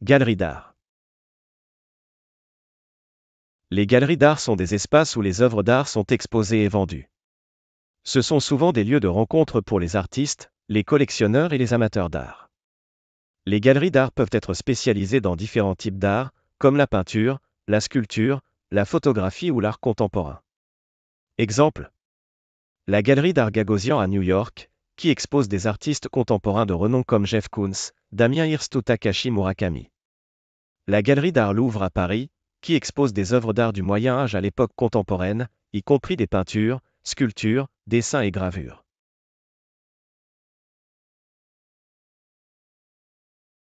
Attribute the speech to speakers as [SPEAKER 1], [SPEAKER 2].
[SPEAKER 1] Galeries d'art. Les galeries d'art sont des espaces où les œuvres d'art sont exposées et vendues. Ce sont souvent des lieux de rencontre pour les artistes, les collectionneurs et les amateurs d'art. Les galeries d'art peuvent être spécialisées dans différents types d'art, comme la peinture, la sculpture, la photographie ou l'art contemporain. Exemple. La galerie d'art Gagosian à New York, qui expose des artistes contemporains de renom comme Jeff Koons, Damien Hirst ou Takashi Murakami. La galerie d'art Louvre à Paris, qui expose des œuvres d'art du Moyen Âge à l'époque contemporaine, y compris des peintures, sculptures, dessins et gravures.